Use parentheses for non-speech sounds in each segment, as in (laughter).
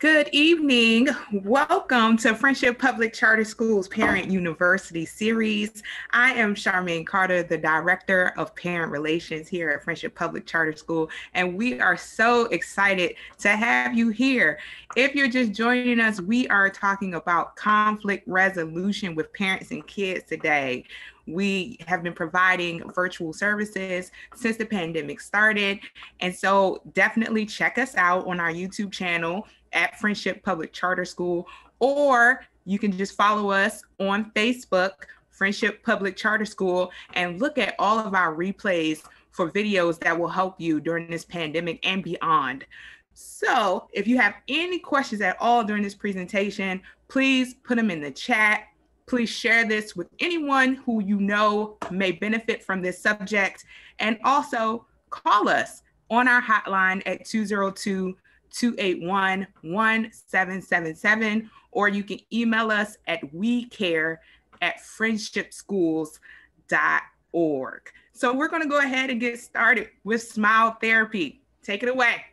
Good evening. Welcome to Friendship Public Charter Schools Parent University Series. I am Charmaine Carter, the Director of Parent Relations here at Friendship Public Charter School, and we are so excited to have you here. If you're just joining us, we are talking about conflict resolution with parents and kids today. We have been providing virtual services since the pandemic started. And so definitely check us out on our YouTube channel at Friendship Public Charter School, or you can just follow us on Facebook, Friendship Public Charter School, and look at all of our replays for videos that will help you during this pandemic and beyond. So, if you have any questions at all during this presentation, please put them in the chat. Please share this with anyone who you know may benefit from this subject. And also call us on our hotline at 202 281 1777, or you can email us at we care at friendshipschools.org. So we're going to go ahead and get started with smile therapy. Take it away.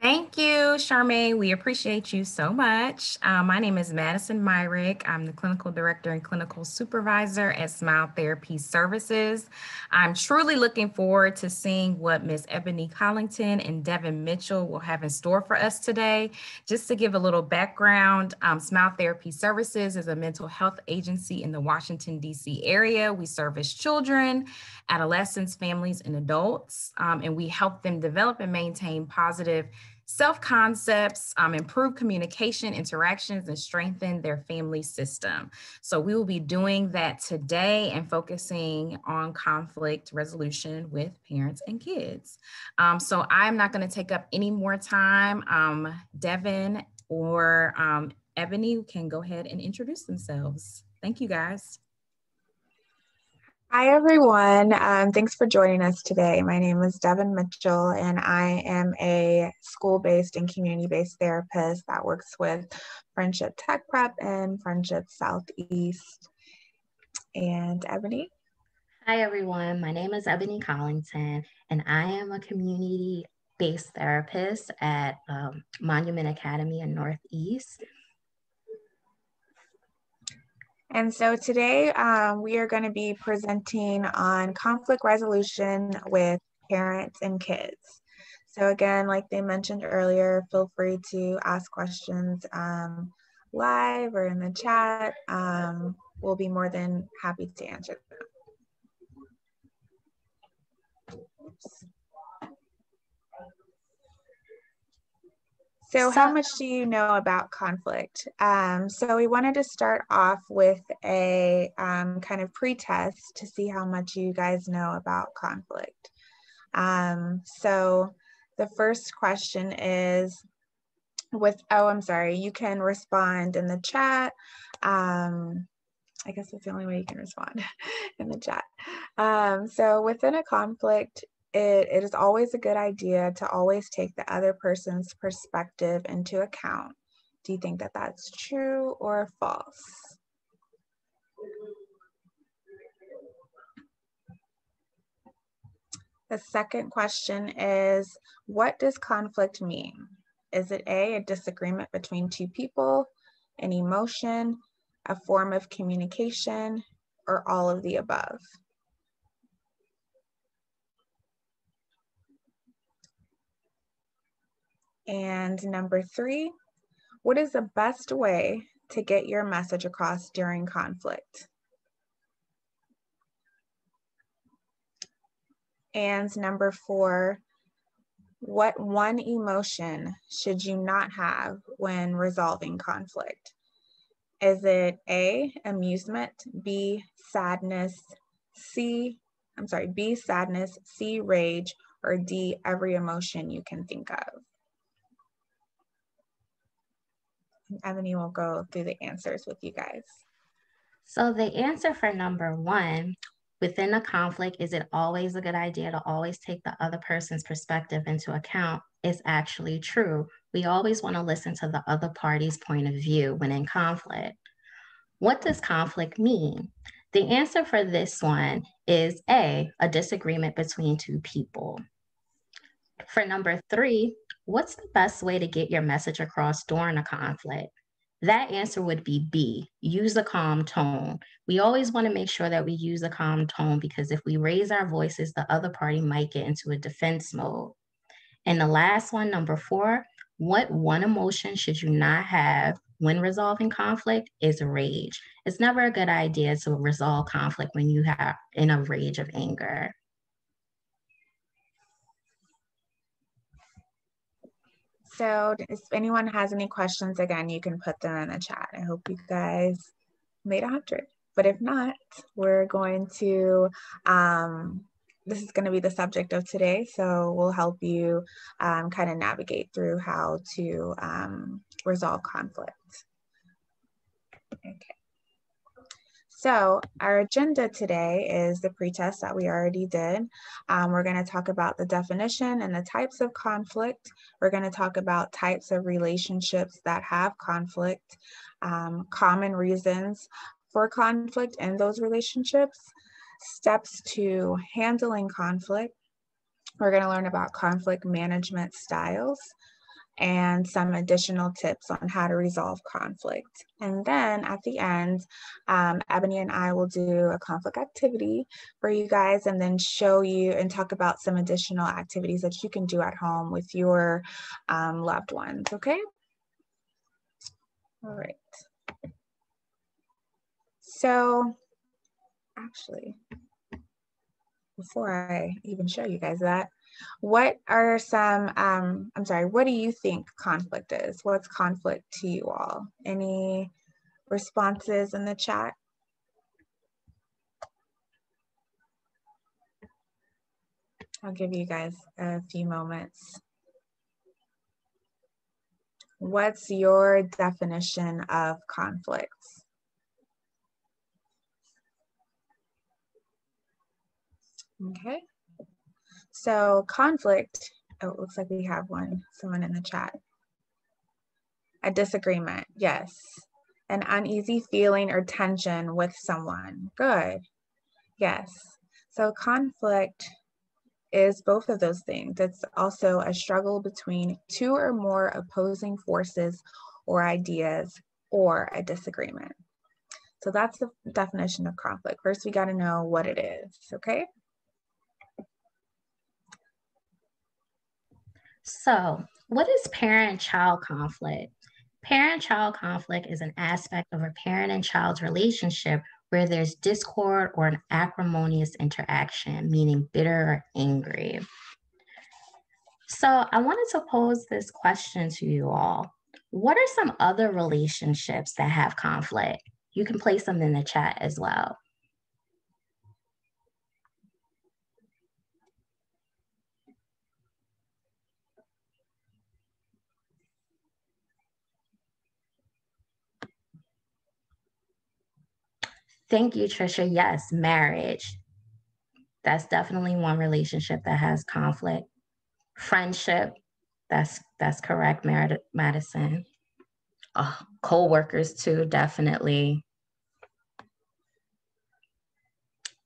Thank you, Charmaine. We appreciate you so much. Uh, my name is Madison Myrick. I'm the clinical director and clinical supervisor at Smile Therapy Services. I'm truly looking forward to seeing what Ms. Ebony Collington and Devin Mitchell will have in store for us today. Just to give a little background, um, Smile Therapy Services is a mental health agency in the Washington, D.C. area. We service children, adolescents, families, and adults, um, and we help them develop and maintain positive self concepts, um, improve communication, interactions, and strengthen their family system. So, we will be doing that today and focusing on conflict resolution with parents and kids. Um, so, I'm not going to take up any more time. Um, Devin or um, Ebony can go ahead and introduce themselves. Thank you, guys. Hi, everyone. Um, thanks for joining us today. My name is Devin Mitchell, and I am a school based and community based therapist that works with Friendship Tech Prep and Friendship Southeast. And Ebony? Hi, everyone. My name is Ebony Collington, and I am a community based therapist at um, Monument Academy in Northeast. And so today um, we are going to be presenting on conflict resolution with parents and kids. So again, like they mentioned earlier, feel free to ask questions um, live or in the chat. Um, we'll be more than happy to answer them. Oops. So, how much do you know about conflict? Um, so, we wanted to start off with a um, kind of pre-test to see how much you guys know about conflict. Um, so, the first question is with, oh, I'm sorry, you can respond in the chat. Um, I guess that's the only way you can respond (laughs) in the chat. Um, so, within a conflict, it, it is always a good idea to always take the other person's perspective into account. Do you think that that's true or false? The second question is What does conflict mean? Is it A, a disagreement between two people, an emotion, a form of communication, or all of the above? And number three, what is the best way to get your message across during conflict? And number four, what one emotion should you not have when resolving conflict? Is it A, amusement, B, sadness, C, I'm sorry, B, sadness, C, rage, or D, every emotion you can think of? Ebony will go through the answers with you guys. So the answer for number one, within a conflict, is it always a good idea to always take the other person's perspective into account? Is actually true. We always want to listen to the other party's point of view when in conflict. What does conflict mean? The answer for this one is A, a disagreement between two people. For number three, what's the best way to get your message across during a conflict? That answer would be B, use a calm tone. We always want to make sure that we use a calm tone because if we raise our voices, the other party might get into a defense mode. And the last one, number four, what one emotion should you not have when resolving conflict is rage. It's never a good idea to resolve conflict when you have in a rage of anger. So if anyone has any questions, again, you can put them in the chat. I hope you guys made a hundred. But if not, we're going to, um, this is going to be the subject of today. So we'll help you um, kind of navigate through how to um, resolve conflict. Okay. So our agenda today is the pretest that we already did. Um, we're going to talk about the definition and the types of conflict. We're going to talk about types of relationships that have conflict, um, common reasons for conflict in those relationships, steps to handling conflict. We're going to learn about conflict management styles and some additional tips on how to resolve conflict. And then at the end, um, Ebony and I will do a conflict activity for you guys and then show you and talk about some additional activities that you can do at home with your um, loved ones, okay? All right. So actually, before I even show you guys that, what are some, um, I'm sorry, what do you think conflict is? What's conflict to you all? Any responses in the chat? I'll give you guys a few moments. What's your definition of conflicts? Okay. So conflict, oh, it looks like we have one, someone in the chat. A disagreement, yes. An uneasy feeling or tension with someone, good, yes. So conflict is both of those things. It's also a struggle between two or more opposing forces or ideas or a disagreement. So that's the definition of conflict. First, we got to know what it is, okay? So, what is parent child conflict? Parent child conflict is an aspect of a parent and child's relationship where there's discord or an acrimonious interaction, meaning bitter or angry. So, I wanted to pose this question to you all. What are some other relationships that have conflict? You can place them in the chat as well. Thank you, Trisha. Yes, marriage. That's definitely one relationship that has conflict. Friendship. That's that's correct, Madison. Oh, co-workers too, definitely.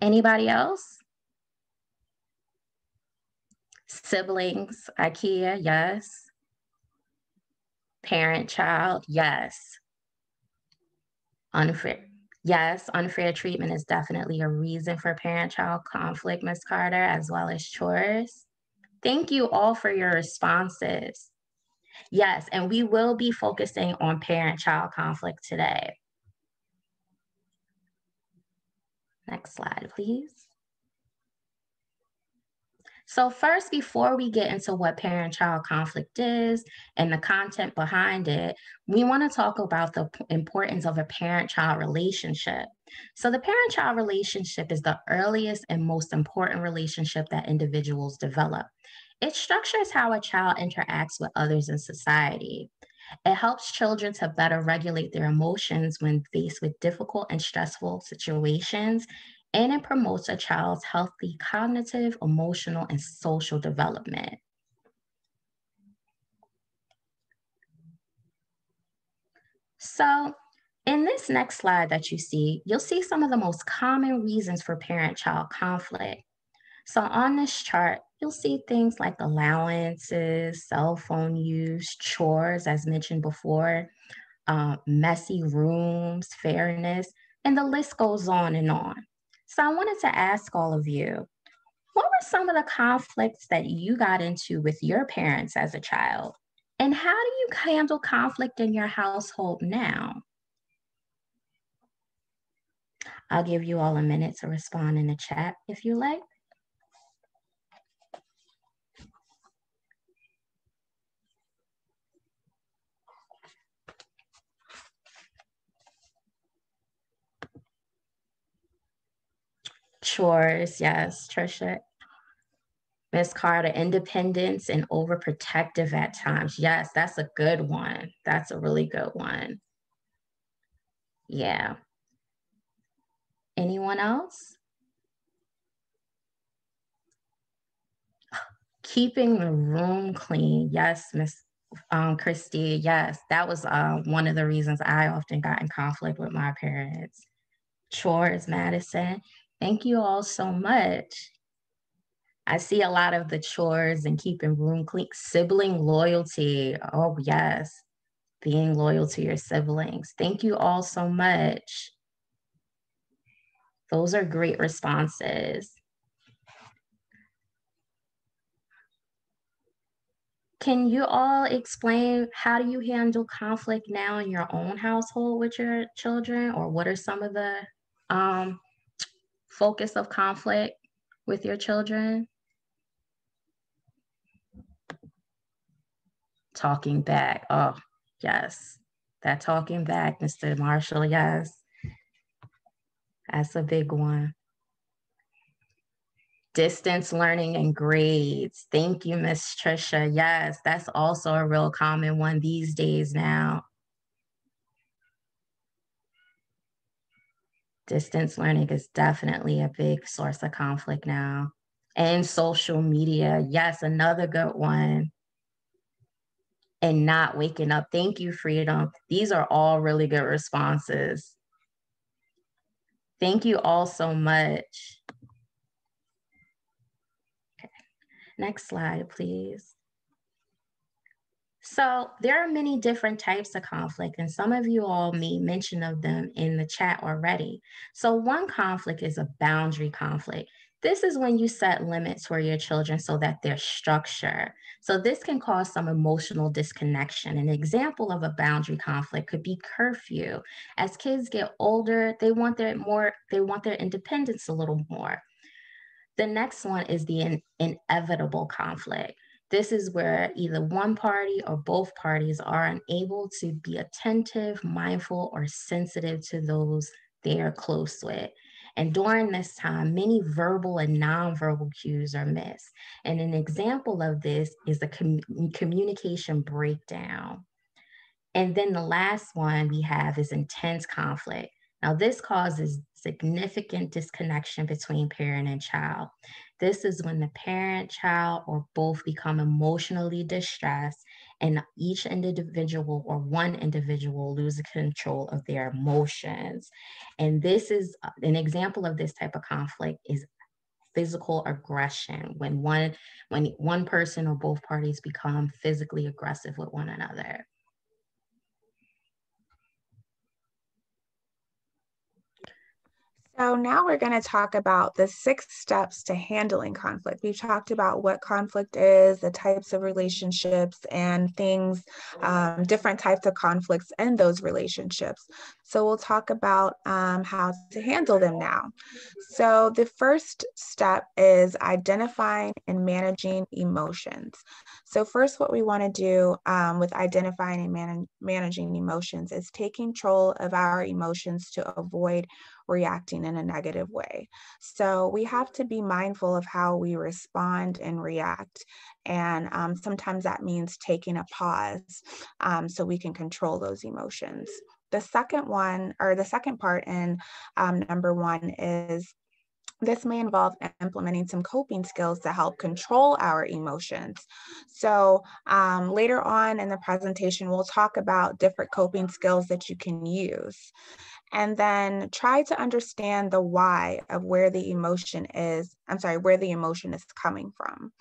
Anybody else? Siblings, IKEA, yes. Parent, child, yes. Unfair, yes, unfair treatment is definitely a reason for parent-child conflict, Ms. Carter, as well as chores. Thank you all for your responses. Yes, and we will be focusing on parent-child conflict today. Next slide, please. So first, before we get into what parent-child conflict is and the content behind it, we wanna talk about the importance of a parent-child relationship. So the parent-child relationship is the earliest and most important relationship that individuals develop. It structures how a child interacts with others in society. It helps children to better regulate their emotions when faced with difficult and stressful situations and it promotes a child's healthy cognitive, emotional, and social development. So in this next slide that you see, you'll see some of the most common reasons for parent-child conflict. So on this chart, you'll see things like allowances, cell phone use, chores, as mentioned before, uh, messy rooms, fairness, and the list goes on and on. So I wanted to ask all of you, what were some of the conflicts that you got into with your parents as a child? And how do you handle conflict in your household now? I'll give you all a minute to respond in the chat if you like. Chores, yes, Trisha. Miss Carter, independence and overprotective at times. Yes, that's a good one. That's a really good one. Yeah. Anyone else? Keeping the room clean. Yes, Miss um, Christy. Yes, that was uh, one of the reasons I often got in conflict with my parents. Chores, Madison. Thank you all so much. I see a lot of the chores and keeping room clean, sibling loyalty. Oh, yes, being loyal to your siblings. Thank you all so much. Those are great responses. Can you all explain how do you handle conflict now in your own household with your children or what are some of the um, focus of conflict with your children? Talking back. Oh, yes. That talking back, Mr. Marshall. Yes. That's a big one. Distance learning and grades. Thank you, Miss Trisha. Yes, that's also a real common one these days now. Distance learning is definitely a big source of conflict now. And social media, yes, another good one. And not waking up. Thank you, Freedom. These are all really good responses. Thank you all so much. Okay. Next slide, please. So there are many different types of conflict, and some of you all made mention of them in the chat already. So one conflict is a boundary conflict. This is when you set limits for your children so that they're structured. So this can cause some emotional disconnection. An example of a boundary conflict could be curfew. As kids get older, they want their more, they want their independence a little more. The next one is the in, inevitable conflict. This is where either one party or both parties are unable to be attentive, mindful, or sensitive to those they are close with. And during this time, many verbal and nonverbal cues are missed. And an example of this is the com- communication breakdown. And then the last one we have is intense conflict. Now, this causes significant disconnection between parent and child. This is when the parent, child, or both become emotionally distressed and each individual or one individual loses control of their emotions. And this is uh, an example of this type of conflict is physical aggression when one when one person or both parties become physically aggressive with one another. So now we're going to talk about the six steps to handling conflict. We've talked about what conflict is, the types of relationships and things, um, different types of conflicts in those relationships. So we'll talk about um, how to handle them now. So the first step is identifying and managing emotions. So first, what we want to do um, with identifying and man managing emotions is taking control of our emotions to avoid reacting in a negative way. So we have to be mindful of how we respond and react. And um, sometimes that means taking a pause um, so we can control those emotions. The second one, or the second part in um, number one, is this may involve implementing some coping skills to help control our emotions. So um, later on in the presentation, we'll talk about different coping skills that you can use. And then try to understand the why of where the emotion is, I'm sorry, where the emotion is coming from.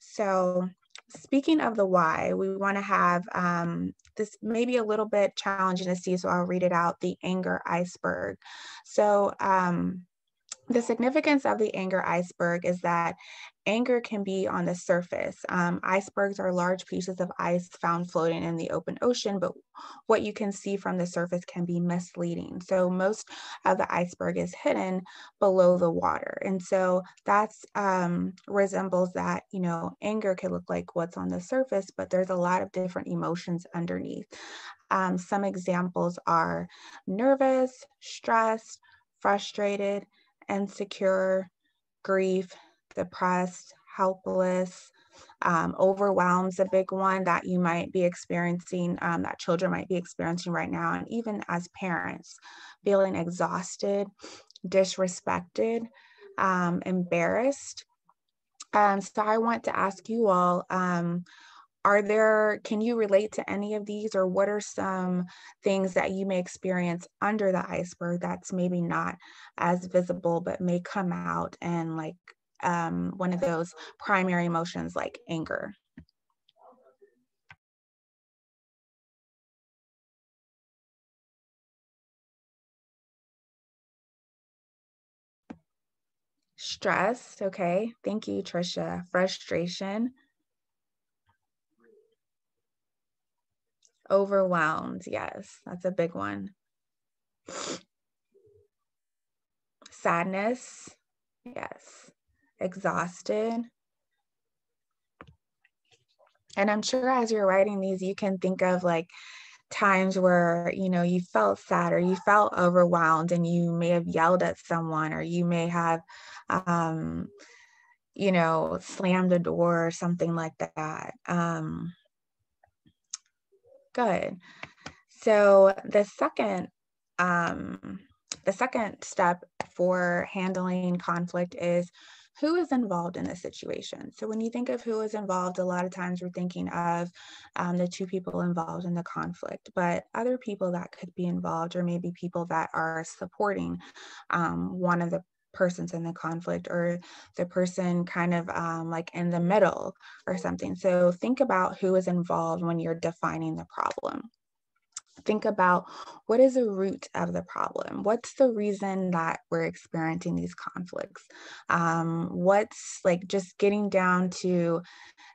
So speaking of the why, we want to have um, this maybe a little bit challenging to see, so I'll read it out, the anger iceberg. So um, the significance of the anger iceberg is that anger can be on the surface. Um, icebergs are large pieces of ice found floating in the open ocean, but what you can see from the surface can be misleading. So most of the iceberg is hidden below the water. And so that's um, resembles that, you know, anger can look like what's on the surface, but there's a lot of different emotions underneath. Um, some examples are nervous, stressed, frustrated, insecure, grief, depressed, helpless, um, overwhelms a big one that you might be experiencing, um, that children might be experiencing right now, and even as parents, feeling exhausted, disrespected, um, embarrassed. Um, so I want to ask you all, um, are there can you relate to any of these or what are some things that you may experience under the iceberg that's maybe not as visible but may come out and like um, one of those primary emotions like anger? Stress okay. Thank you trisha frustration Overwhelmed. Yes, that's a big one. Sadness. Yes. Exhausted. And I'm sure as you're writing these, you can think of like times where, you know, you felt sad or you felt overwhelmed and you may have yelled at someone or you may have, um, you know, slammed a door or something like that. Um, Good. So the second um, the second step for handling conflict is who is involved in the situation. So when you think of who is involved, a lot of times we're thinking of um, the two people involved in the conflict, but other people that could be involved, or maybe people that are supporting um, one of the persons in the conflict or the person kind of um, like in the middle or something. So think about who is involved when you're defining the problem. Think about what is the root of the problem? What's the reason that we're experiencing these conflicts? Um, what's like just getting down to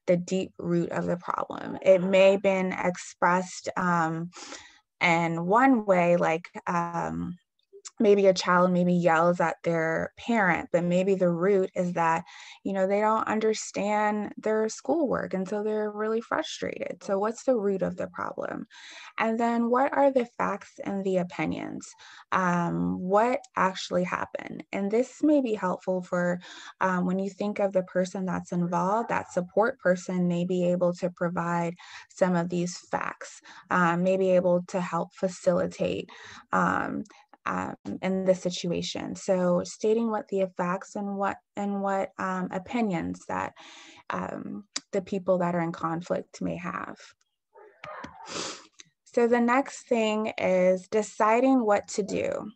the deep root of the problem? It may have been expressed um, in one way, like um, maybe a child maybe yells at their parent but maybe the root is that you know they don't understand their schoolwork and so they're really frustrated. So what's the root of the problem? And then what are the facts and the opinions? Um, what actually happened? And this may be helpful for um, when you think of the person that's involved that support person may be able to provide some of these facts um, may be able to help facilitate um, in the situation. So stating what the facts and what and what um, opinions that um, the people that are in conflict may have. So the next thing is deciding what to do.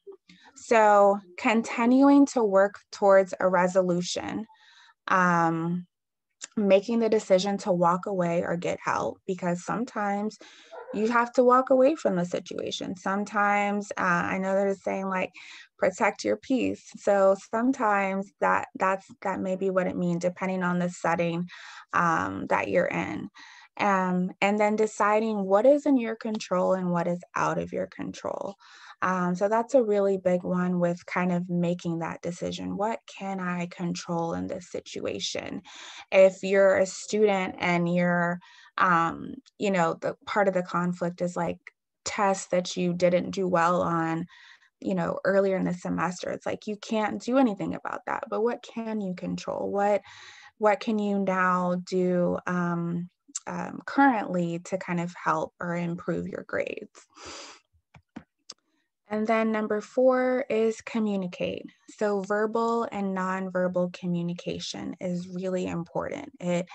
So continuing to work towards a resolution. Um, making the decision to walk away or get help because sometimes you have to walk away from the situation. Sometimes uh, I know they're saying like protect your peace. So sometimes that that's that may be what it means depending on the setting um, that you're in. Um, and then deciding what is in your control and what is out of your control. Um, so that's a really big one with kind of making that decision. What can I control in this situation? If you're a student and you're um, you know, the part of the conflict is like tests that you didn't do well on, you know, earlier in the semester. It's like you can't do anything about that. But what can you control? What what can you now do um, um, currently to kind of help or improve your grades? And then number four is communicate. So, verbal and nonverbal communication is really important. It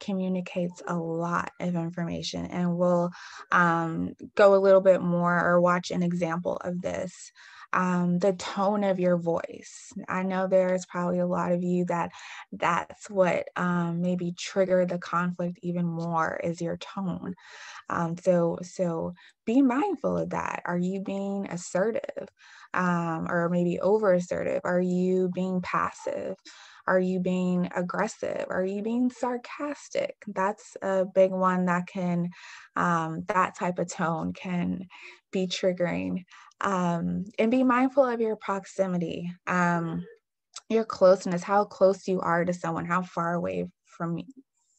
communicates a lot of information, and we'll um, go a little bit more or watch an example of this um, the tone of your voice. I know there's probably a lot of you that that's what um, maybe trigger the conflict even more is your tone. Um, so so be mindful of that. Are you being assertive, um, or maybe over assertive? Are you being passive? Are you being aggressive? Are you being sarcastic? That's a big one that can, um, that type of tone can be triggering um, and be mindful of your proximity um, your closeness how close you are to someone how far away from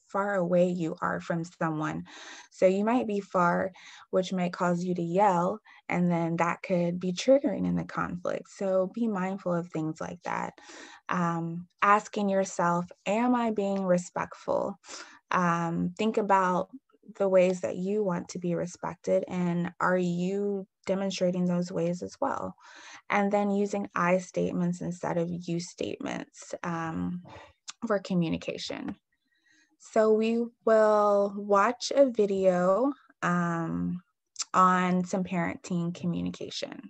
far away you are from someone. So you might be far which might cause you to yell and then that could be triggering in the conflict. So be mindful of things like that. Um, asking yourself am i being respectful? Um, think about the ways that you want to be respected and are you demonstrating those ways as well. And then using i statements instead of you statements um, for communication. So we will watch a video um, on some parenting communication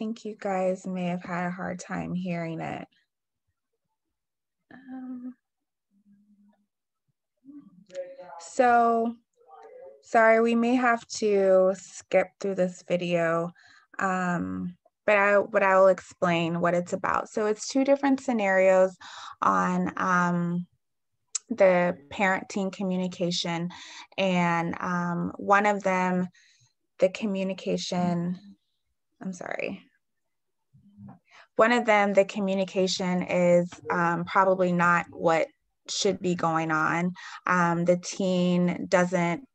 think you guys may have had a hard time hearing it. Um, so, sorry, we may have to skip through this video, um, but I, but I will explain what it's about. So it's two different scenarios on um, the parenting communication, and um, one of them, the communication I'm sorry. One of them, the communication is um, probably not what should be going on. Um, the teen doesn't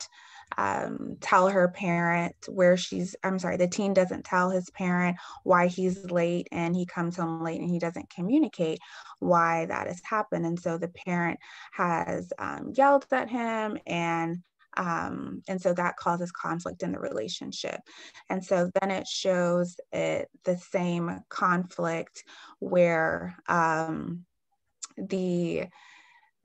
um, tell her parent where she's, I'm sorry, the teen doesn't tell his parent why he's late and he comes home late and he doesn't communicate why that has happened. And so the parent has um, yelled at him and um, and so that causes conflict in the relationship. And so then it shows it the same conflict where um, the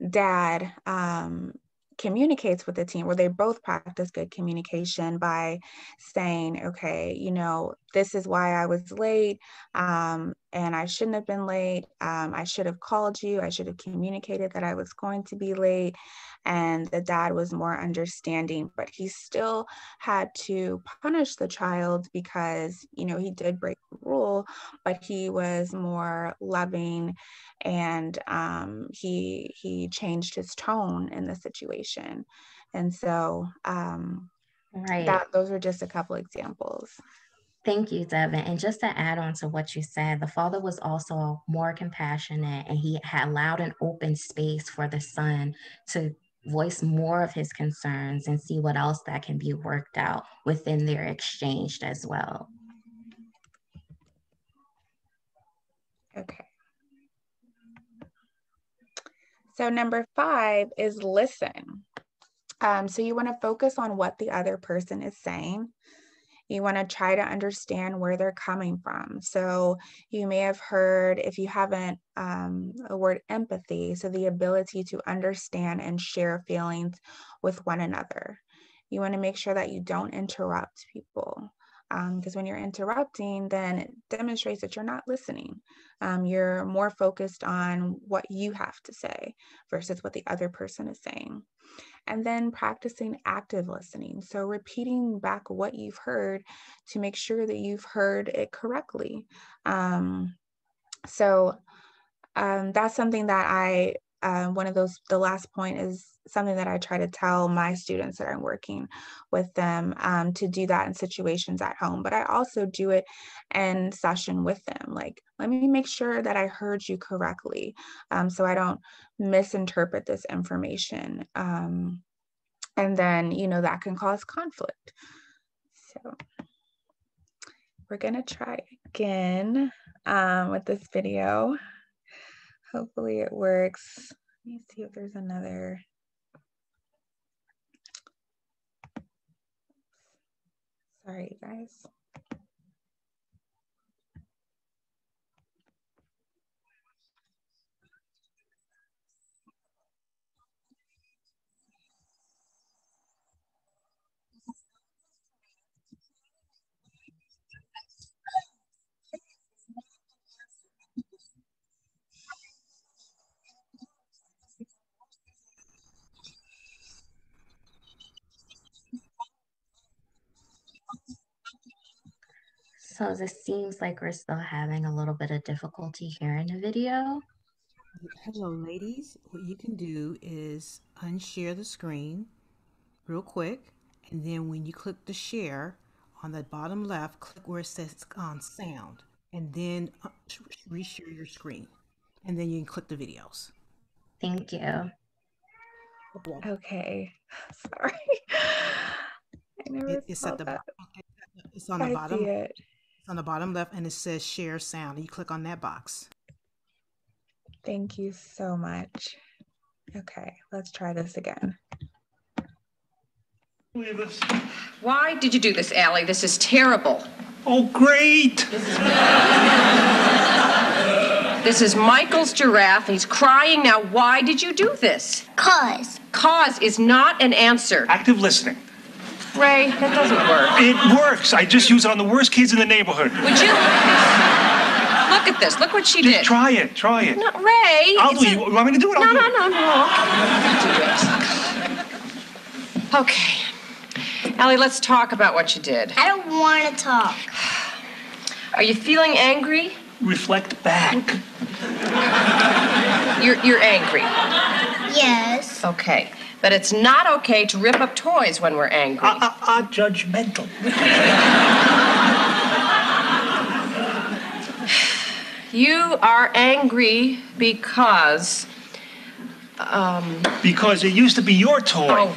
dad um, communicates with the team where they both practice good communication by saying okay you know this is why i was late um, and i shouldn't have been late. Um, i should have called you. I should have communicated that i was going to be late and the dad was more understanding but he still had to punish the child because you know he did break the rule but he was more loving and um, he he changed his tone in the situation. And so um, right. that those are just a couple examples. Thank you, Devin. And just to add on to what you said, the father was also more compassionate and he had allowed an open space for the son to voice more of his concerns and see what else that can be worked out within their exchange as well. Okay. So number five is listen. Um, so you want to focus on what the other person is saying. You want to try to understand where they're coming from. So you may have heard, if you haven't, um, a word empathy. So the ability to understand and share feelings with one another. You want to make sure that you don't interrupt people because um, when you're interrupting, then it demonstrates that you're not listening. Um, you're more focused on what you have to say versus what the other person is saying. And then practicing active listening. So repeating back what you've heard to make sure that you've heard it correctly. Um, so um, that's something that I, uh, one of those, the last point is something that I try to tell my students that I'm working with them um, to do that in situations at home. But I also do it in session with them. Like, let me make sure that I heard you correctly um, so I don't misinterpret this information. Um, and then, you know, that can cause conflict. So we're going to try again um, with this video. Hopefully it works. Let me see if there's another. Sorry, guys. So this seems like we're still having a little bit of difficulty hearing the video. Hello, ladies. What you can do is unshare the screen real quick. And then when you click the share on the bottom left, click where it says on um, sound. And then uh, reshare your screen. And then you can click the videos. Thank you. Okay. (laughs) Sorry. (laughs) I never it, it's at the that. It's on the I bottom. See it on the bottom left and it says share sound. You click on that box. Thank you so much. Okay, let's try this again. Why did you do this, Allie? This is terrible. Oh, great! This is Michael's giraffe. He's crying now. Why did you do this? Cause. Cause is not an answer. Active listening. Ray, that doesn't work. It works. I just use it on the worst kids in the neighborhood. Would you? Look at this. Look what she just did. Try it. Try it. No, Ray. I'll do it. You want me to do it? I'll no, do no, it. no, no, no. Okay. Allie, let's talk about what you did. I don't want to talk. Are you feeling angry? Reflect back. You're, you're angry. Yes. Okay. But it's not okay to rip up toys when we're angry. Uh, uh, uh judgmental. (sighs) you are angry because. Um, because it used to be your toy. Oh.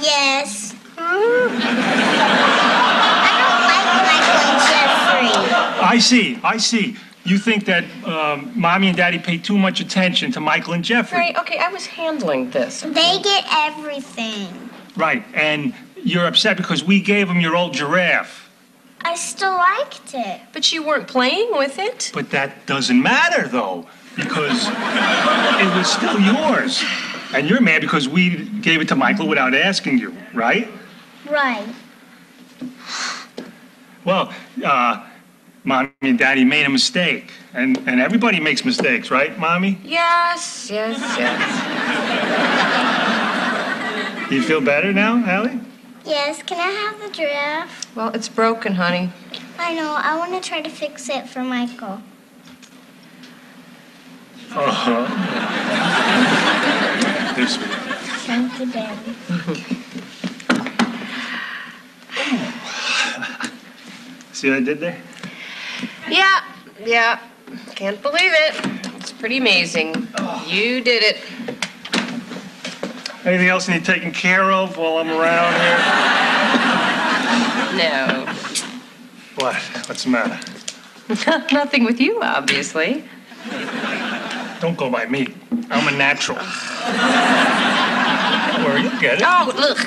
Yes. I don't like Michael and Jeffrey. I see, I see. You think that um, mommy and daddy pay too much attention to Michael and Jeffrey. Right, okay, I was handling this. They get everything. Right, and you're upset because we gave them your old giraffe. I still liked it. But you weren't playing with it. But that doesn't matter, though, because it was still yours. And you're mad because we gave it to Michael without asking you, right? Right. Well, uh, mommy and daddy made a mistake. And, and everybody makes mistakes, right, mommy? Yes, yes, yes. Do you feel better now, Allie? Yes, can I have the giraffe? Well, it's broken, honey. I know. I want to try to fix it for Michael. Uh-huh. this way. Thank you, Daddy. (laughs) See what I did there? Yeah, yeah. Can't believe it. It's pretty amazing. You did it. Anything else you need taken care of while I'm around here? No. What? What's the matter? (laughs) Nothing with you, obviously. Don't go by me. I'm a natural. Don't you'll get it. Oh, look.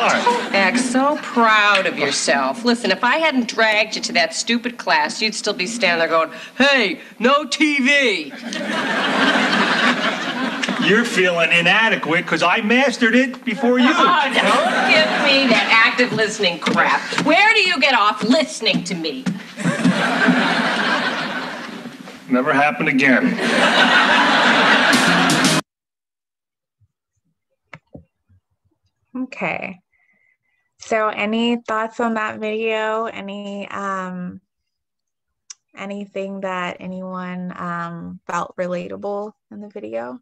Act so proud of yourself. Listen, if I hadn't dragged you to that stupid class, you'd still be standing there going, hey, no TV. You're feeling inadequate because I mastered it before you. Oh, don't give me that active listening crap. Where do you get off listening to me? Never happened again. Okay. So any thoughts on that video? Any um anything that anyone um felt relatable in the video?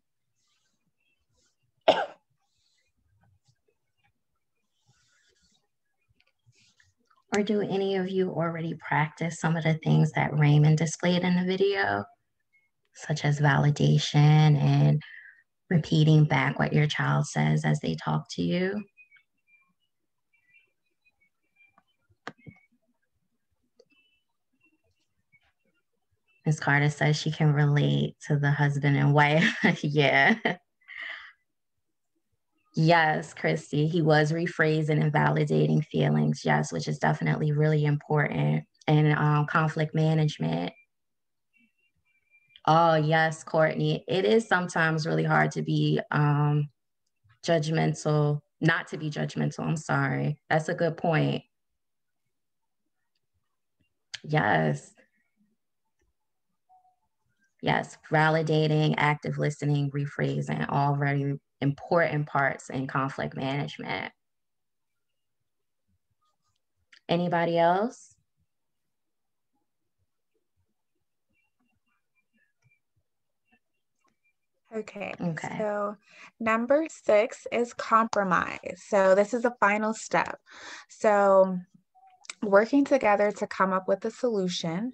Or do any of you already practice some of the things that Raymond displayed in the video, such as validation and repeating back what your child says as they talk to you? Ms. Carter says she can relate to the husband and wife. (laughs) yeah. Yes, Christy, he was rephrasing and validating feelings. Yes, which is definitely really important in um, conflict management. Oh, yes, Courtney. It is sometimes really hard to be um, judgmental, not to be judgmental. I'm sorry. That's a good point. Yes. Yes, validating, active listening, rephrasing, all very important parts in conflict management. Anybody else? Okay. Okay. So number six is compromise. So this is the final step. So working together to come up with a solution.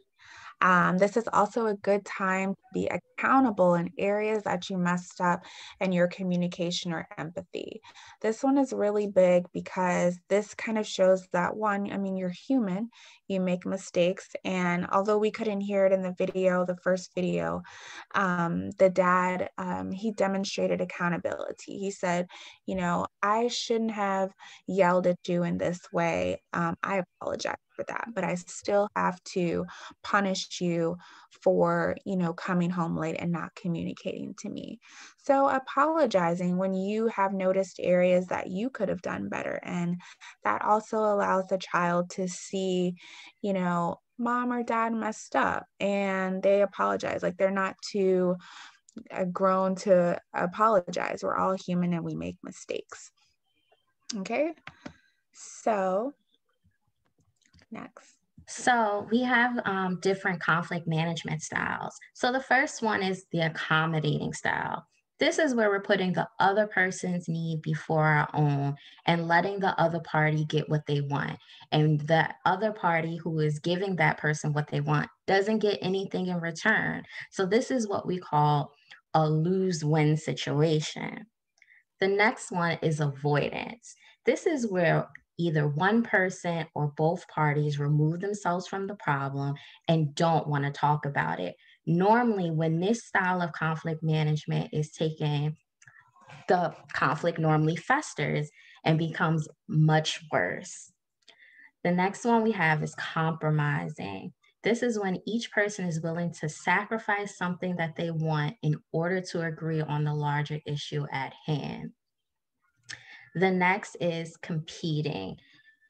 Um, this is also a good time to be accountable in areas that you messed up in your communication or empathy. This one is really big because this kind of shows that one, I mean, you're human, you make mistakes. And although we couldn't hear it in the video, the first video, um, the dad, um, he demonstrated accountability. He said, you know, I shouldn't have yelled at you in this way. Um, I apologize for that, but I still have to punish you for, you know, coming home late and not communicating to me. So apologizing when you have noticed areas that you could have done better. And that also allows the child to see, you know, mom or dad messed up and they apologize. Like they're not too uh, grown to apologize. We're all human and we make mistakes. Okay. So next. So we have um, different conflict management styles. So the first one is the accommodating style. This is where we're putting the other person's need before our own and letting the other party get what they want. And the other party who is giving that person what they want doesn't get anything in return. So this is what we call a lose win situation. The next one is avoidance. This is where either one person or both parties remove themselves from the problem and don't want to talk about it. Normally, when this style of conflict management is taken, the conflict normally festers and becomes much worse. The next one we have is compromising. This is when each person is willing to sacrifice something that they want in order to agree on the larger issue at hand. The next is competing.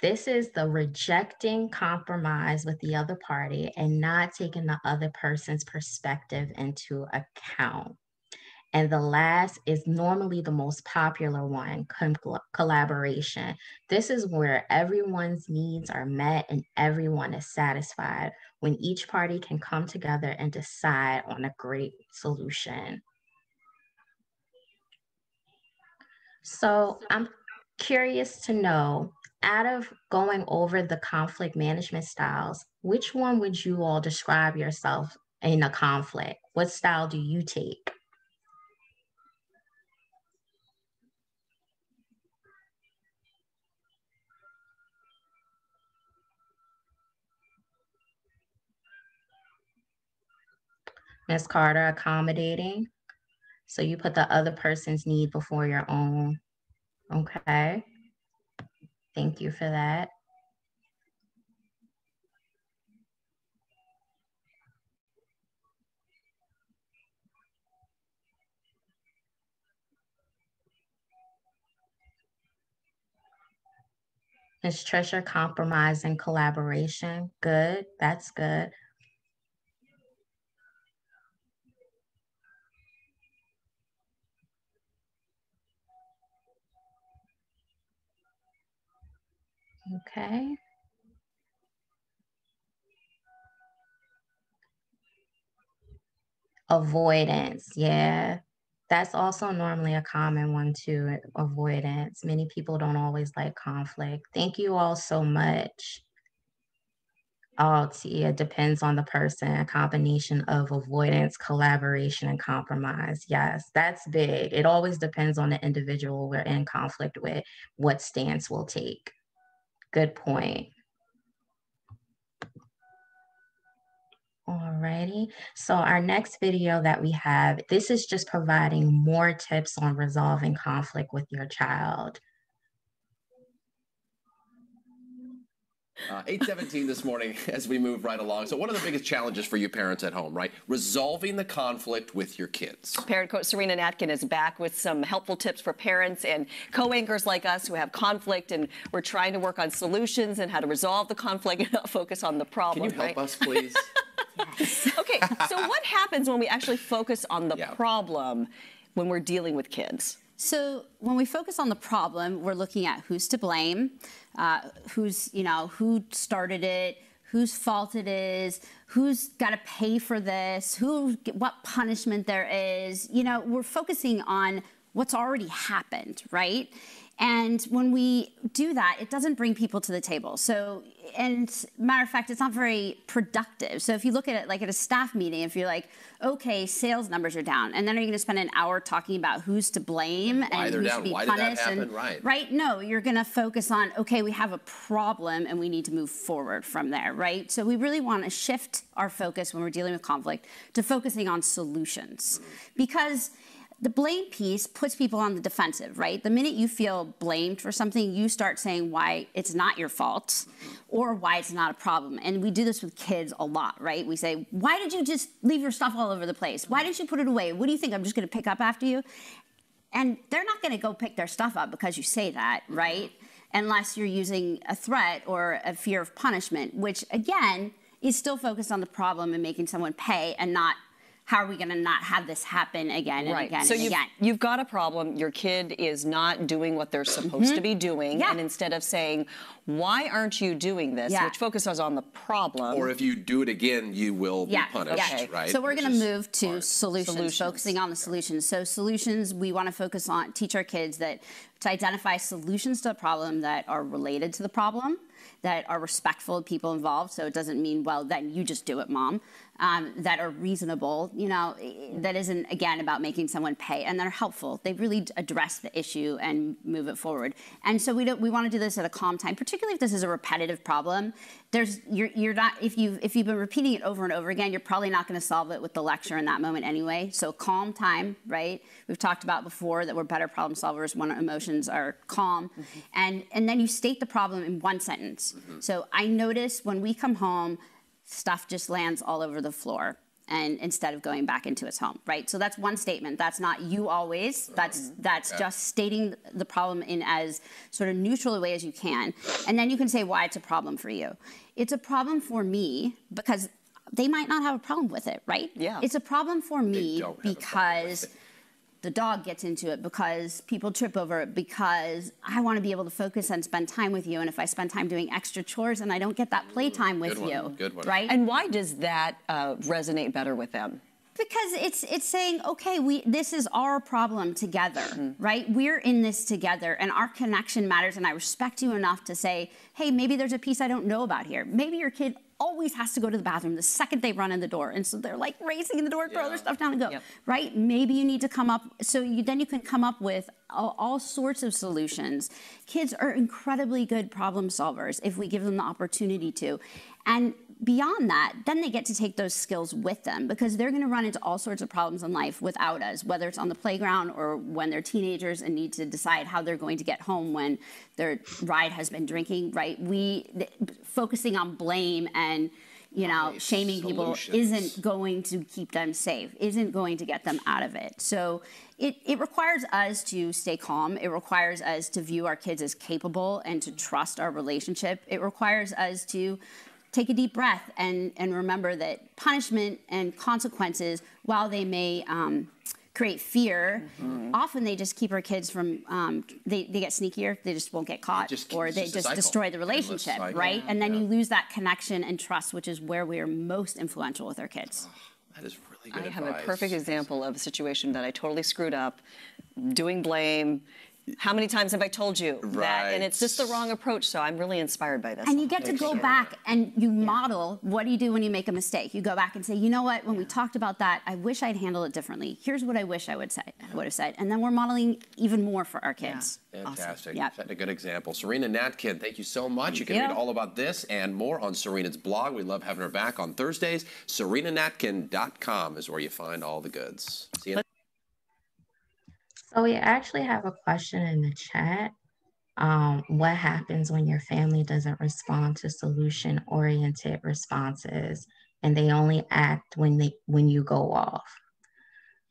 This is the rejecting compromise with the other party and not taking the other person's perspective into account. And the last is normally the most popular one collaboration. This is where everyone's needs are met and everyone is satisfied when each party can come together and decide on a great solution. So I'm curious to know out of going over the conflict management styles, which one would you all describe yourself in a conflict? What style do you take? Ms. Carter, accommodating. So you put the other person's need before your own. Okay. Thank you for that. Ms. Trisha, compromise and collaboration. Good, that's good. Okay. Avoidance, yeah. That's also normally a common one too, avoidance. Many people don't always like conflict. Thank you all so much. Oh, Tia, depends on the person, a combination of avoidance, collaboration, and compromise. Yes, that's big. It always depends on the individual we're in conflict with, what stance we'll take. Good point. Alrighty, so our next video that we have, this is just providing more tips on resolving conflict with your child. Uh, 817 this morning (laughs) as we move right along. So, one of the biggest challenges for you parents at home, right? Resolving the conflict with your kids. Parent coach Sarina Natkin is back with some helpful tips for parents and co anchors like us who have conflict, and we're trying to work on solutions and how to resolve the conflict and not focus on the problem. Can you help right? us, please? (laughs) okay, so what happens when we actually focus on the Yeah. problem when we're dealing with kids? So when we focus on the problem, we're looking at who's to blame, uh, who's you know who started it, whose fault it is, who's got to pay for this, who what punishment there is. You know, we're focusing on what's already happened, right? And when we do that, it doesn't bring people to the table. So, and matter of fact, it's not very productive. So if you look at it like at a staff meeting, if you're like, okay, sales numbers are down, and then are you going to spend an hour talking about who's to blame Why and who down, should be why did that punished? and, happen? Right. right? No, you're going to focus on, okay, we have a problem and we need to move forward from there, right? So we really want to shift our focus when we're dealing with conflict to focusing on solutions mm-hmm. because the blame piece puts people on the defensive, right? The minute you feel blamed for something, you start saying why it's not your fault or why it's not a problem. And we do this with kids a lot, right? We say, why did you just leave your stuff all over the place? Why didn't you put it away? What do you think? I'm just going to pick up after you? And they're not going to go pick their stuff up because you say that, right? Unless you're using a threat or a fear of punishment, which again is still focused on the problem and making someone pay and not how are we going to not have this happen again and right. again so and you've, again. you've got a problem. Your kid is not doing what they're supposed mm-hmm. to be doing. Yeah. And instead of saying, why aren't you doing this, Yeah. which focuses on the problem. Or if you do it again, you will Yeah, be punished, yeah. right? So we're going to move to hard. solutions, Solutions. focusing on the solutions. So solutions, we want to focus on teach our kids that to identify solutions to a problem that are related to the problem, that are respectful of people involved. So it doesn't mean well then you just do it, mom. Um, that are reasonable, you know, that isn't again about making someone pay, and that are helpful. They really address the issue and move it forward. And so we don't, we want to do this at a calm time, particularly if this is a repetitive problem. There's you're, you're not if you've, if you've been repeating it over and over again, you're probably not going to solve it with the lecture in that moment anyway. So calm time, right? We've talked about before that we're better problem solvers when our emotions are calm, and and then you state the problem in one sentence. So I notice when we come home stuff just lands all over the floor and instead of going back into its home right? So that's one statement. That's not you always. That's mm-hmm. that's just stating the problem in as sort of neutral a way as you can. And then you can say why it's a problem for you. It's a problem for me because they might not have a problem with it right? Yeah. it's a problem for me don't have a problem with because the dog gets into it because people trip over it because I want to be able to focus and spend time with you. And if I spend time doing extra chores and I don't get that playtime with Good one, you, good one. right? And why does that uh, resonate better with them? because it's it's saying okay we this is our problem together Mm-hmm. right we're in this together and our connection matters and i respect you enough to say hey maybe there's a piece i don't know about here maybe your kid always has to go to the bathroom the second they run in the door. And so they're like racing in the door throw their stuff down and go right? Maybe you need to come up so you then you can come up with all, all sorts of solutions. Kids are incredibly good problem solvers if we give them the opportunity to. And beyond that, then they get to take those skills with them because they're going to run into all sorts of problems in life without us, whether it's on the playground or when they're teenagers and need to decide how they're going to get home when their ride has been drinking, right? We focusing on blame and you know, shaming people isn't going to keep them safe, isn't going to get them out of it. So it, it requires us to stay calm. It requires us to view our kids as capable and to trust our relationship. It requires us to take a deep breath and, and remember that punishment and consequences, while they may um, create fear, often they just keep our kids from, um, they, they get sneakier, they just won't get caught, just or they just just destroy the relationship, right? Yeah. And then you lose that connection and trust, which is where we are most influential with our kids. That is really good I good have a perfect example of a situation that I totally screwed up, doing blame. How many times have I told you that? And it's just the wrong approach. So I'm really inspired by this. And you get to go you. back and you model what do you do when you make a mistake. You go back and say, you know what, when we talked about that, I wish I'd handled it differently. Here's what I wish I would say, I would have said. And then we're modeling even more for our kids. Fantastic. Yep. Setting a good example. Sarina Natkin, thank you so much. you Thank can read all about this and more on Sarina's blog. We love having her back on Thursdays. SarinaNatkin.com is where you find all the goods. See you. So we actually have a question in the chat. Um, what happens when your family doesn't respond to solution-oriented responses and they only act when they when you go off?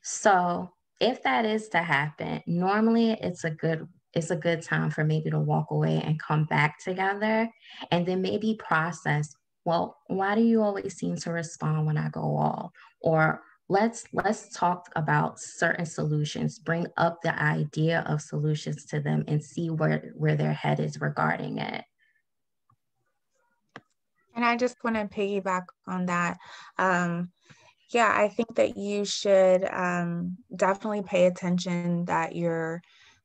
So if that is to happen, normally it's a good it's a good time for maybe to walk away and come back together and then maybe process, well, why do you always seem to respond when I go off? Or let's let's talk about certain solutions. Bring up the idea of solutions to them and see where where their head is regarding it. And I just want to piggyback on that. Um, yeah, I think that you should um, definitely pay attention that you're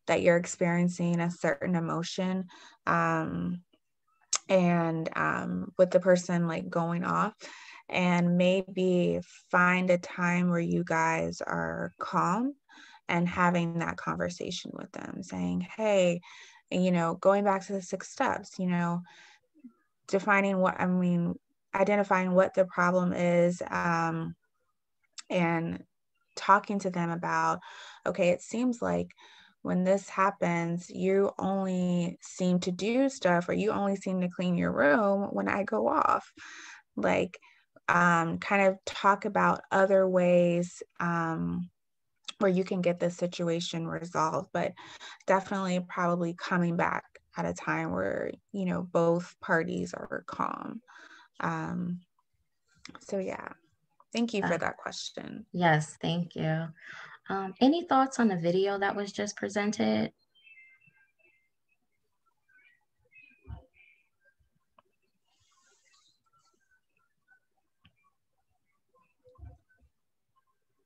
that you're experiencing a certain emotion, um, and um, with the person like going off, and maybe find a time where you guys are calm and having that conversation with them, saying, "Hey, you know, going back to the six steps, you know." defining what I mean, identifying what the problem is, um, and talking to them about, okay, it seems like when this happens, you only seem to do stuff or you only seem to clean your room when I go off. Like, um, kind of talk about other ways um, where you can get this situation resolved, but definitely probably coming back at a time where you know both parties are calm. Um so yeah. Thank you for that question. Yes thank you. Um, any thoughts on the video that was just presented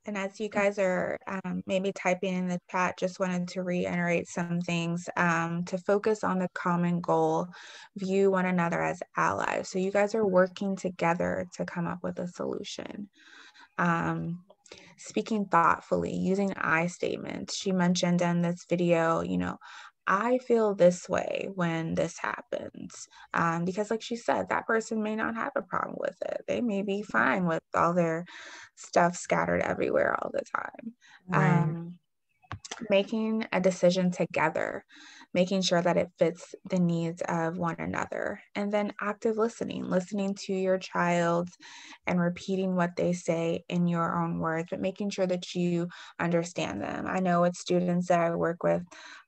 and as you guys are um, maybe typing in the chat just wanted to reiterate some things um, to focus on the common goal view one another as allies. So you guys are working together to come up with a solution. Um, speaking thoughtfully, using I statements. She mentioned in this video, you know, I feel this way when this happens. Um, because, like she said, that person may not have a problem with it. They may be fine with all their stuff scattered everywhere all the time. Right. Um, making a decision together, making sure that it fits the needs of one another, and then active listening, listening to your child and repeating what they say in your own words, but making sure that you understand them. I know with students that I work with,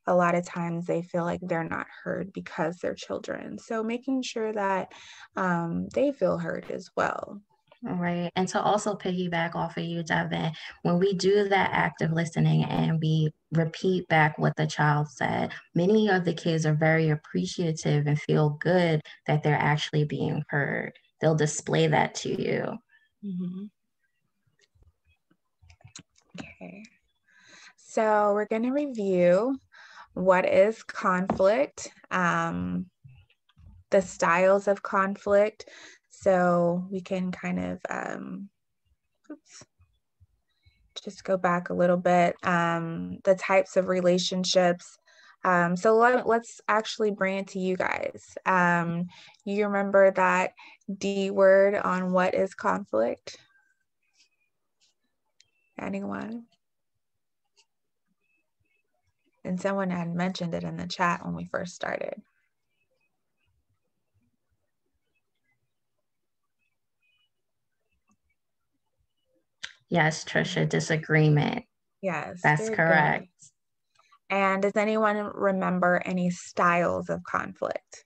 a lot of times they feel like they're not heard because they're children. So making sure that um, they feel heard as well. Right. And to also piggyback off of you, Devin, when we do that active listening and we repeat back what the child said, many of the kids are very appreciative and feel good that they're actually being heard. They'll display that to you. Okay. So we're going to review what is conflict, um, the styles of conflict. So we can kind of um, oops, just go back a little bit. Um, the types of relationships. Um, so let, us actually bring it to you guys. Um, you remember that D word on what is conflict? Anyone? And someone had mentioned it in the chat when we first started. Yes, Trisha, disagreement. Yes. That's correct. Good. And does anyone remember any styles of conflict?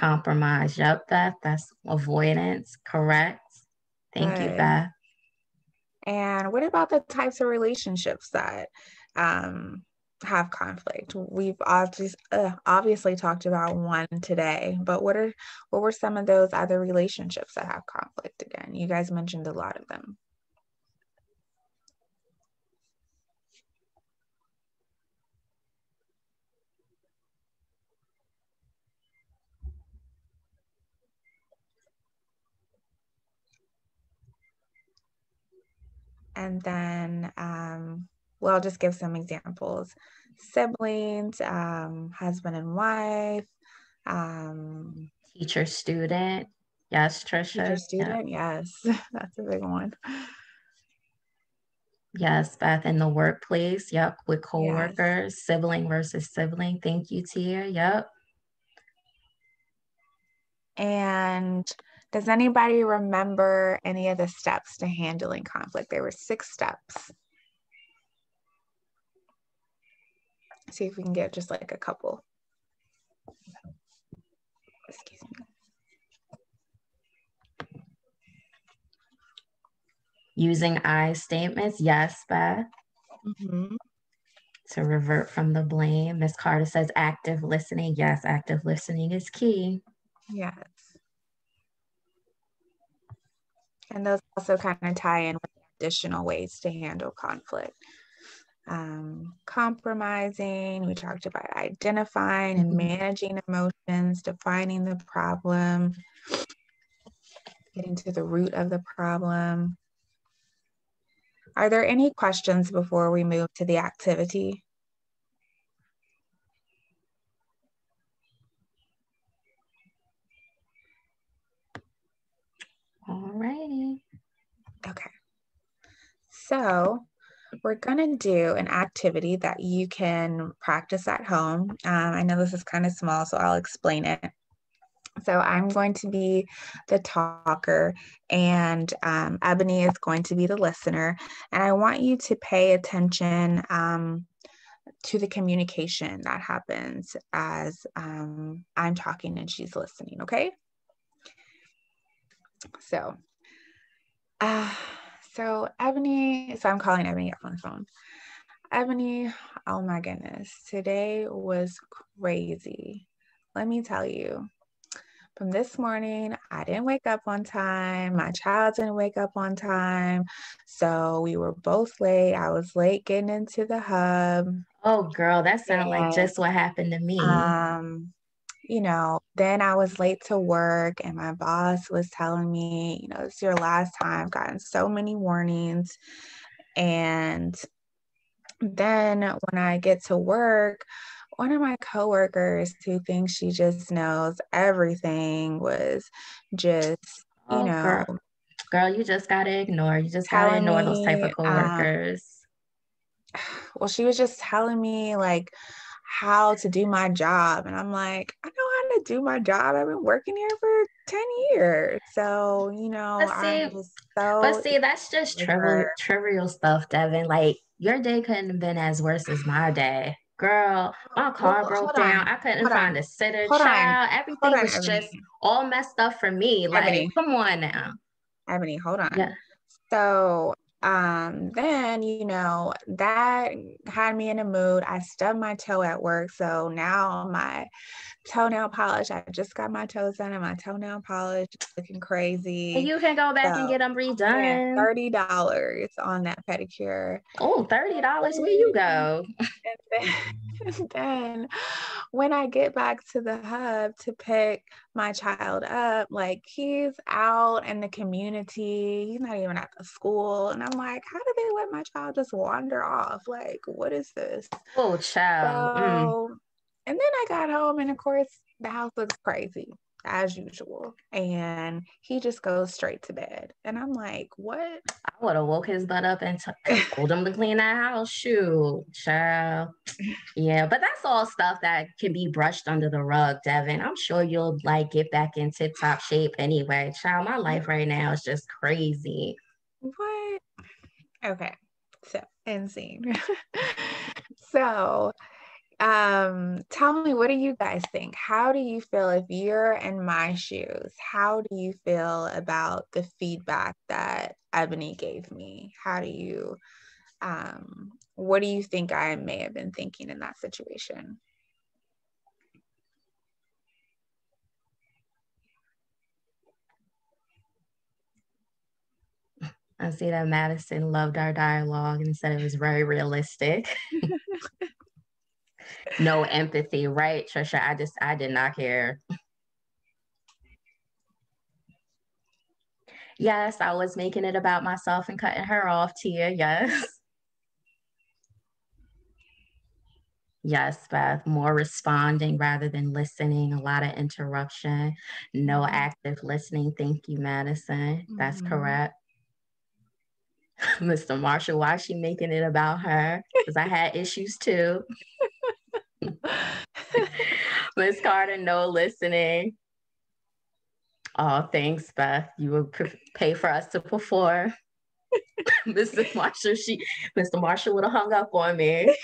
Compromise. Yep, Beth. That's avoidance. Correct. Thank Good. you, Beth. And what about the types of relationships that um, have conflict? We've obviously, uh, obviously talked about one today, but what are what were some of those other relationships that have conflict? Again, you guys mentioned a lot of them. And then um, well, I'll just give some examples siblings, um, husband and wife, um, teacher student. Yes, Trisha. Teacher student. Yeah. Yes, (laughs) that's a big one. Yes, Beth, in the workplace. Yep, with coworkers, yes. sibling versus sibling. Thank you, Tia. Yep. And does anybody remember any of the steps to handling conflict? There were six steps. See if we can get just like a couple. Excuse me. Using I statements, yes, Beth. Mm-hmm. To revert from the blame. Miss Carter says active listening. Yes, active listening is key. Yes. And those also kind of tie in with additional ways to handle conflict. Um, compromising, we talked about identifying and mm-hmm. managing emotions, defining the problem, getting to the root of the problem. Are there any questions before we move to the activity? All righty. Okay. So we're going to do an activity that you can practice at home. Um, I know this is kind of small, so I'll explain it. So I'm going to be the talker, and um, Ebony is going to be the listener. And I want you to pay attention um, to the communication that happens as um, I'm talking and she's listening, okay? So, uh, so Ebony, so I'm calling Ebony up on the phone. Ebony, oh my goodness, today was crazy. Let me tell you. From this morning, I didn't wake up on time. My child didn't wake up on time. So we were both late. I was late getting into the hub. Oh, girl, that sounds like just what happened to me. Um, you know, then I was late to work and my boss was telling me, you know, it's your last time. I've gotten so many warnings. And then when I get to work, one of my coworkers who thinks she just knows everything was just, you oh, know, girl. girl. you just gotta ignore. You just gotta ignore me, those type of um, coworkers. Um, (sighs) well, she was just telling me like how to do my job. And I'm like, I know how to do my job. I've been working here for 10 years. So, you know, but see, so but see that's just trivial, trivial stuff, Devin. Like your day couldn't have been as worse as my day. Girl, my oh, car well, broke down. On. I couldn't hold find on. a sitter, hold child. On. Everything hold was just all messed up for me. Like, Ebony. come on now. Ebony, hold on. Yeah. So um, then, you know, that had me in a mood. I stubbed my toe at work. So now my toenail polish, I just got my toes done and my toenail polish is looking crazy. And you can go back so, and get them redone. $30 on that pedicure. Oh, $30. Where you go? and, then, and (laughs) then when I get back to the hub to pick my child up, like he's out in the community, he's not even at the school. And I'm like, how did they let my child just wander off? Like, what is this? Oh, child. Mm. So, mm. And then I got home, and of course, the house looks crazy as usual. And he just goes straight to bed. And I'm like, what? I would have woke his butt up and t- told him to clean that house. Shoot, child. Yeah, but that's all stuff that can be brushed under the rug, Devin. I'm sure you'll like get back in tip top shape anyway. Child, my life right now is just crazy. What? Okay. So insane. (laughs) so um tell me what do you guys think? How do you feel if you're in my shoes? How do you feel about the feedback that ebony gave me? How do you um what do you think i may have been thinking in that situation? I see that Madison loved our dialogue and said it was very realistic. (laughs) no empathy, right, Trisha? I just I did not care. Yes, I was making it about myself and cutting her off, Tia. Yes. Yes, Beth, more responding rather than listening, a lot of interruption, no mm-hmm. active listening. Thank you, Madison. That's mm-hmm. correct. (laughs) Mr. Marshall, why is she making it about her? Because I had issues too. (laughs) Miss Carter, no listening. Oh, thanks, Beth. You would pay for us to perform. (laughs) Mr. Marshall, she, Mr. Marshall would have hung up on me.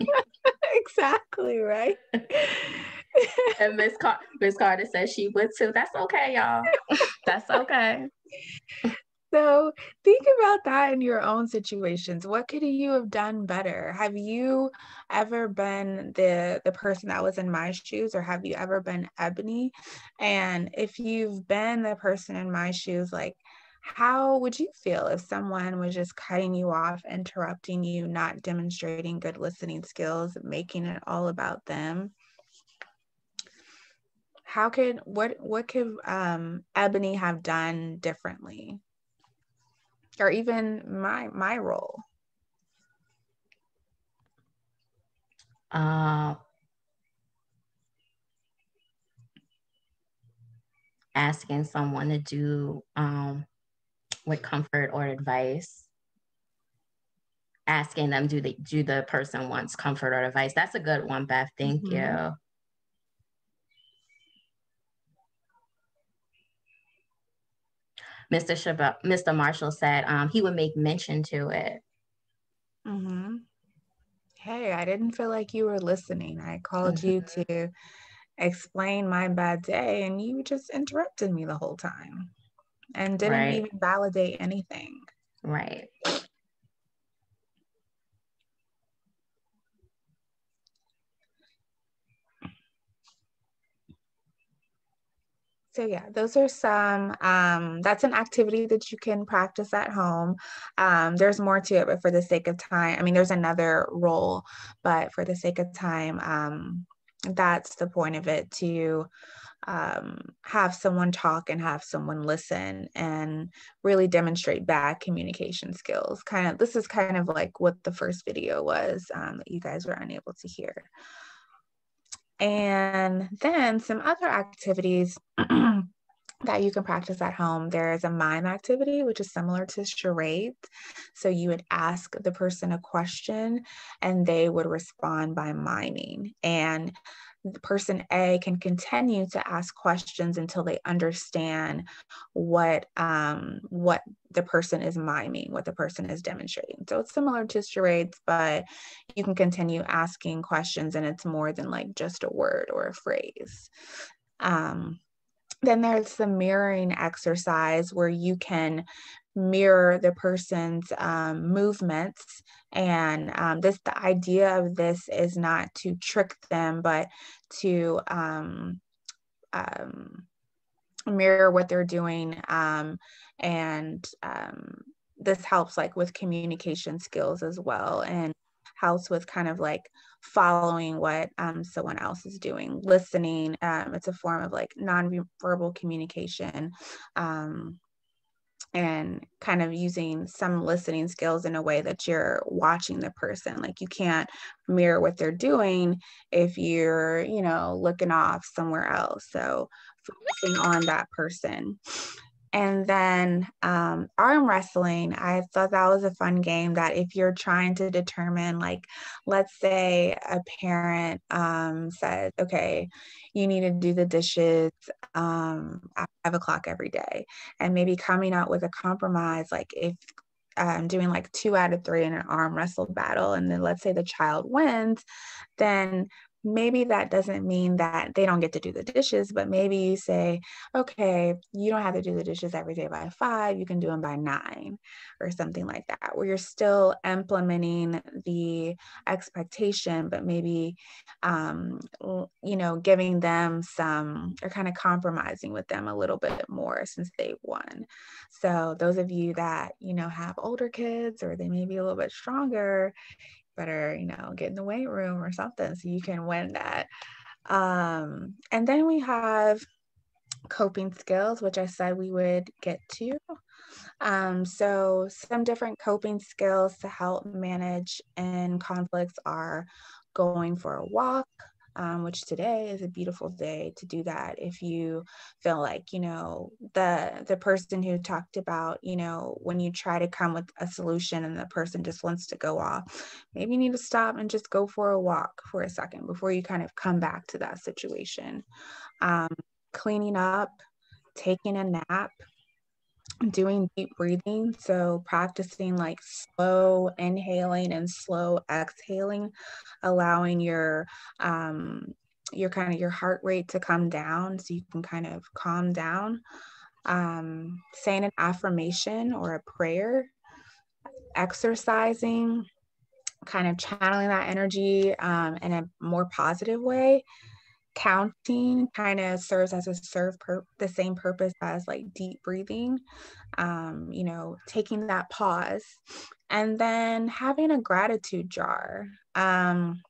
(laughs) exactly right. and Miss Car- Miss Carter says she would too. That's okay, y'all. That's okay. So think about that in your own situations. What could you have done better? Have you ever been the the person that was in my shoes or have you ever been Ebony? And if you've been the person in my shoes, like how would you feel if someone was just cutting you off, interrupting you, not demonstrating good listening skills, making it all about them? How could what what could um, Ebony have done differently? Or even my my role? Uh, asking someone to do um, with comfort or advice. Asking them do the do the person wants comfort or advice. That's a good one beth. Thank mm-hmm. you Mr. Shab- Mr. Marshall said um, he would make mention to it. Mm-hmm. Hey, I didn't feel like you were listening. I called mm-hmm. you to explain my bad day, and you just interrupted me the whole time and didn't right. even validate anything. Right. So yeah, those are some, um, that's an activity that you can practice at home. Um, there's more to it, but for the sake of time, I mean, there's another role, but for the sake of time, um, that's the point of it to um, have someone talk and have someone listen and really demonstrate bad communication skills. Kind of, this is kind of like what the first video was um, that you guys were unable to hear. And then some other activities (clears throat) that you can practice at home. There is a mime activity, which is similar to charades. So you would ask the person a question and they would respond by miming. And person A can continue to ask questions until they understand what um, what the person is miming, what the person is demonstrating. So it's similar to charades, but you can continue asking questions, and it's more than like just a word or a phrase. Um, then there's the mirroring exercise where you can mirror the person's um, movements. And um, this, the idea of this is not to trick them, but to um, um, mirror what they're doing. Um, and um, this helps like with communication skills as well. And helps with kind of like following what um, someone else is doing, listening. Um, it's a form of like nonverbal communication. Um, and kind of using some listening skills in a way that you're watching the person like you can't mirror what they're doing if you're you know looking off somewhere else. So focusing on that person and then um, arm wrestling, I thought that was a fun game that if you're trying to determine, like, let's say a parent um, says, okay, you need to do the dishes um, at five o'clock every day, and maybe coming out with a compromise, like if um, doing like two out of three in an arm wrestle battle, and then let's say the child wins, then maybe that doesn't mean that they don't get to do the dishes, but maybe you say, okay, you don't have to do the dishes every day by five, you can do them by nine or something like that, where you're still implementing the expectation, but maybe, um, you know, giving them some or kind of compromising with them a little bit more since they won. So, those of you that, you know, have older kids or they may be a little bit stronger, better, you know, get in the weight room or something so you can win that. Um, and then we have coping skills, which I said we would get to. Um, so, some different coping skills to help manage in conflicts are going for a walk, um, which today is a beautiful day to do that if you feel like you know the the person who talked about you know when you try to come with a solution and the person just wants to go off maybe you need to stop and just go for a walk for a second before you kind of come back to that situation. Um, cleaning up taking a nap doing deep breathing. So, practicing like slow inhaling and slow exhaling, allowing your, um, your kind of your heart rate to come down so you can kind of calm down. Um, saying an affirmation or a prayer, exercising, kind of channeling that energy um, in a more positive way counting kind of serves as a serve per- the same purpose as like deep breathing um you know taking that pause and then having a gratitude jar um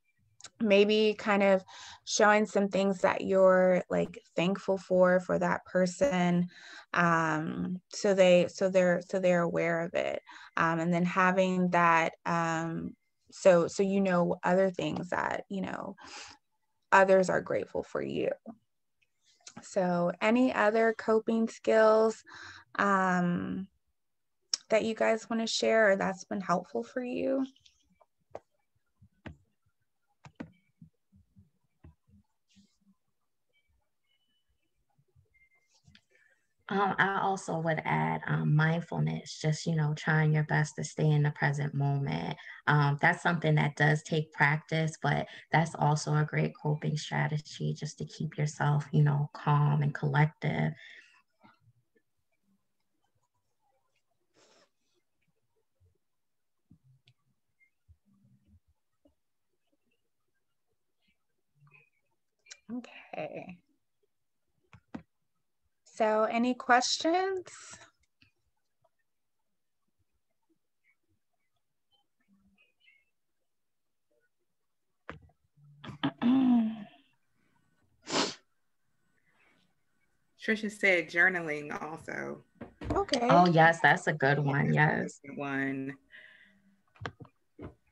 maybe kind of showing some things that you're like thankful for for that person um so they so they're so they're aware of it um and then having that um so so you know other things that you know others are grateful for you. So, any other coping skills um, that you guys want to share or that's been helpful for you? Um, I also would add um, mindfulness, just, you know, trying your best to stay in the present moment. Um, that's something that does take practice, but that's also a great coping strategy just to keep yourself, you know, calm and collective. Okay. So, any questions? Trisha said journaling also. Okay. Oh, yes, that's a good one. Yes. One.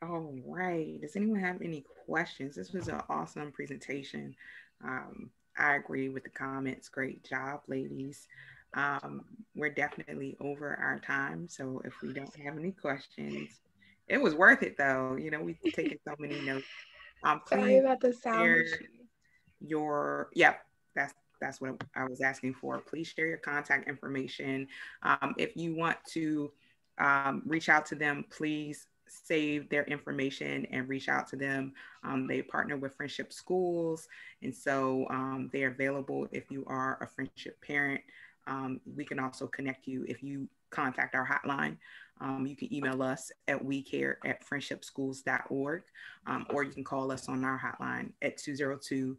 All right. Does anyone have any questions? This was an awesome presentation. Um, I agree with the comments. Great job, ladies. Um, we're definitely over our time. So if we don't have any questions, it was worth it though. You know, we've taken so many notes. Um, (laughs) please Sorry about the sound. Your, yep, that's that's what I was asking for. Please share your contact information. Um, if you want to um, reach out to them, please save their information and reach out to them. Um, they partner with Friendship Schools, and so um, they're available if you are a Friendship parent. Um, we can also connect you if you contact our hotline. Um, you can email us at wecare at friendshipschools.org, um, or you can call us on our hotline at 202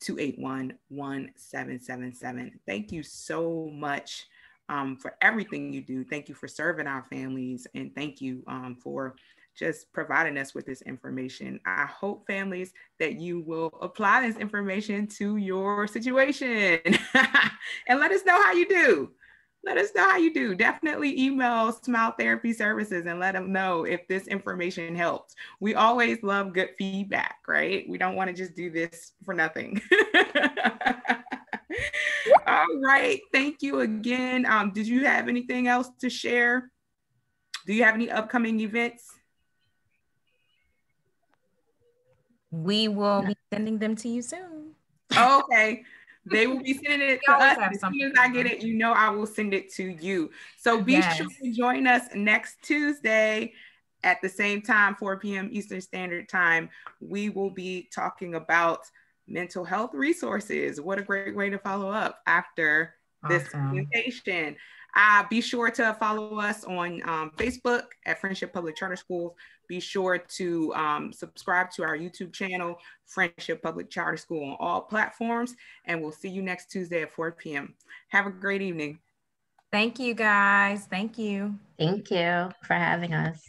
281 1777. Thank you so much um, for everything you do. Thank you for serving our families, and thank you um, for just providing us with this information. I hope, families, that you will apply this information to your situation (laughs) and let us know how you do let us know how you do. Definitely email Smile Therapy Services and let them know if this information helps. We always love good feedback, right? We don't want to just do this for nothing. (laughs) (laughs) All right. Thank you again. Um, did you have anything else to share? Do you have any upcoming events? We will be sending them to you soon. okay. They will be sending it (laughs) to us. As soon as I get it, you know I will send it to you. So be yes. sure to join us next Tuesday at the same time, 4 p.m. Eastern Standard Time. We will be talking about mental health resources. What a great way to follow up after awesome. this presentation. Uh, be sure to follow us on um, Facebook at Friendship Public Charter Schools. Be sure to um, subscribe to our YouTube channel, Friendship Public Charter School, on all platforms. And we'll see you next Tuesday at 4 p.m. Have a great evening. Thank you, guys. Thank you. Thank you for having us.